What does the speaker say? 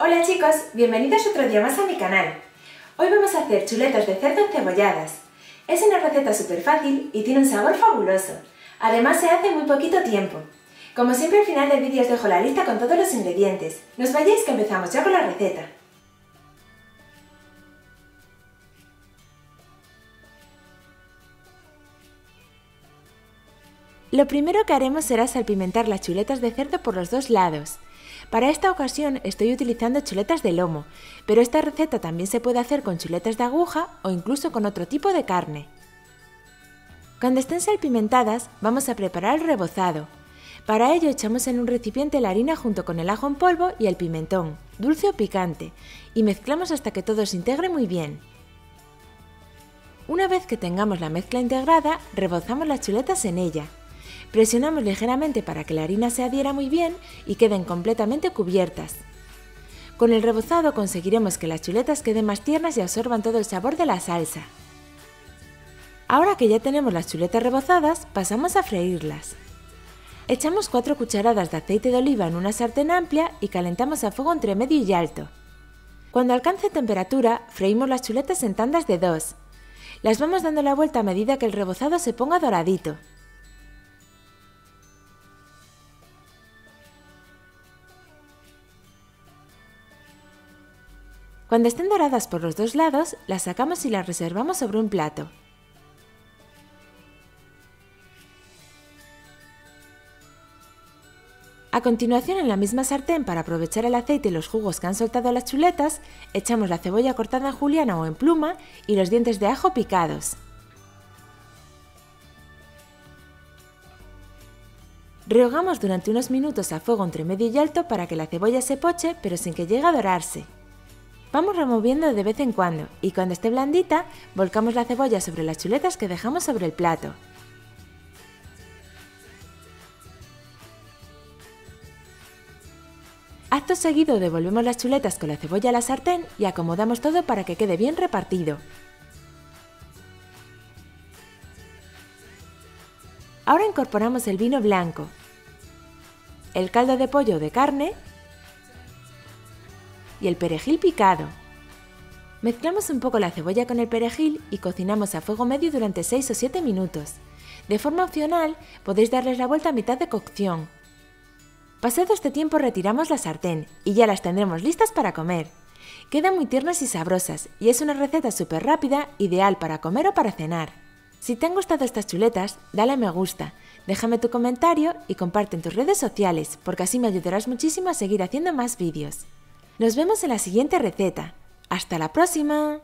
Hola chicos, bienvenidos otro día más a mi canal. Hoy vamos a hacer chuletas de cerdo encebolladas. Es una receta súper fácil y tiene un sabor fabuloso. Además se hace en muy poquito tiempo. Como siempre al final del vídeo os dejo la lista con todos los ingredientes. No os vayáis que empezamos ya con la receta. Lo primero que haremos será salpimentar las chuletas de cerdo por los dos lados. Para esta ocasión estoy utilizando chuletas de lomo, pero esta receta también se puede hacer con chuletas de aguja o incluso con otro tipo de carne. Cuando estén salpimentadas vamos a preparar el rebozado. Para ello echamos en un recipiente la harina junto con el ajo en polvo y el pimentón, dulce o picante, y mezclamos hasta que todo se integre muy bien. Una vez que tengamos la mezcla integrada, rebozamos las chuletas en ella. Presionamos ligeramente para que la harina se adhiera muy bien y queden completamente cubiertas. Con el rebozado conseguiremos que las chuletas queden más tiernas y absorban todo el sabor de la salsa. Ahora que ya tenemos las chuletas rebozadas, pasamos a freírlas. Echamos 4 cucharadas de aceite de oliva en una sartén amplia y calentamos a fuego entre medio y alto. Cuando alcance temperatura, freímos las chuletas en tandas de 2. Las vamos dando la vuelta a medida que el rebozado se ponga doradito. Cuando estén doradas por los dos lados, las sacamos y las reservamos sobre un plato. A continuación, en la misma sartén, para aprovechar el aceite y los jugos que han soltado las chuletas, echamos la cebolla cortada en juliana o en pluma y los dientes de ajo picados. Rehogamos durante unos minutos a fuego entre medio y alto para que la cebolla se poche pero sin que llegue a dorarse. Vamos removiendo de vez en cuando y cuando esté blandita, volcamos la cebolla sobre las chuletas que dejamos sobre el plato. Acto seguido devolvemos las chuletas con la cebolla a la sartén y acomodamos todo para que quede bien repartido. Ahora incorporamos el vino blanco, el caldo de pollo de carne y el perejil picado. Mezclamos un poco la cebolla con el perejil y cocinamos a fuego medio durante 6 o 7 minutos. De forma opcional, podéis darles la vuelta a mitad de cocción. Pasado este tiempo retiramos la sartén y ya las tendremos listas para comer. Quedan muy tiernas y sabrosas y es una receta súper rápida, ideal para comer o para cenar. Si te han gustado estas chuletas, dale a me gusta, déjame tu comentario y comparte en tus redes sociales porque así me ayudarás muchísimo a seguir haciendo más vídeos. Nos vemos en la siguiente receta. ¡Hasta la próxima!